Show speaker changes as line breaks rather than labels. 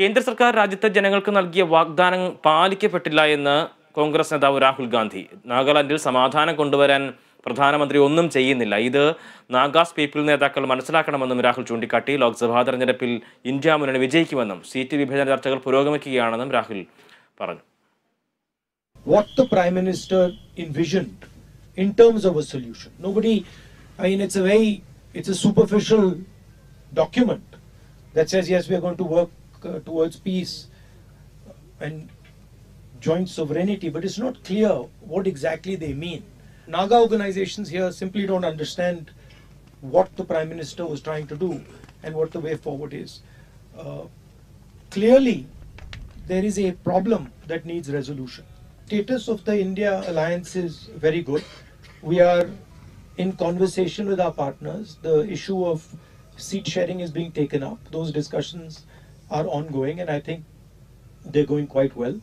കേന്ദ്ര സർക്കാർ രാജ്യത്തെ ജനങ്ങൾക്ക് നൽകിയ വാഗ്ദാനം പാലിക്കപ്പെട്ടില്ല എന്ന് കോൺഗ്രസ് നേതാവ് രാഹുൽ ഗാന്ധി. നാഗാലാൻഡിൽ സമാധാനം കൊണ്ടുവരാൻ പ്രധാനമന്ത്രി ഒന്നും ചെയ്യുന്നില്ല. ഇത് നാഗാസ് പീപ്പിൾ നേതാക്കൾ മനസ്സിലാക്കണമെന്നും രാഹുൽ ചൂണ്ടിക്കാട്ടി. ലോക്സഭാ തെരഞ്ഞെടുപ്പിൽ ഇന്ത്യ മുന്നണി വിജയിക്കുമെന്നും സീറ്റ് വിഭജന ചർച്ചകൾ പുരോഗമിക്കുകയാണെന്നും രാഹുൽ പറഞ്ഞു.
What the Prime Minister envisioned in terms of a solution. Nobody, I mean, it's a very, it's a superficial document that says, yes, we are going to work towards peace and joint sovereignty, but it's not clear what exactly they mean. Naga organizations here simply don't understand what the Prime Minister was trying to do and what the way forward is. Uh, clearly, there is a problem that needs resolution. Status of the India alliance is very good. We are in conversation with our partners. The issue of seat sharing is being taken up. Those discussions are ongoing, and I think they're going quite well.